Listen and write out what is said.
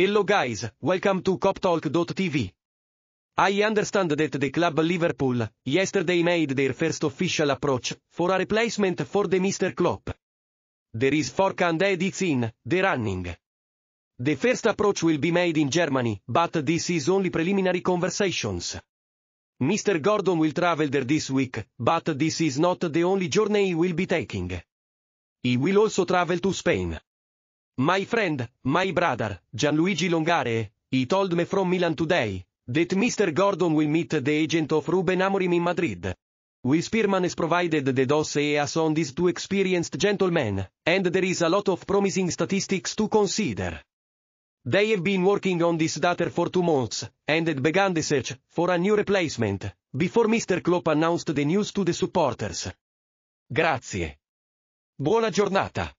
Hello guys, welcome to KopTalk.tv. I understand that the club Liverpool yesterday made their first official approach for a replacement for the Mr. Klopp. There is four candidates in the running. The first approach will be made in Germany, but this is only preliminary conversations. Mr. Gordon will travel there this week, but this is not the only journey he will be taking. He will also travel to Spain. My friend, my brother, Gianluigi Longare, he told me from Milan today, that Mr. Gordon will meet the agent of Ruben Amorim in Madrid. Will Spearman has provided the dossiers on these two experienced gentlemen, and there is a lot of promising statistics to consider. They have been working on this data for two months, and had begun the search for a new replacement, before Mr. Klopp announced the news to the supporters. Grazie. Buona giornata.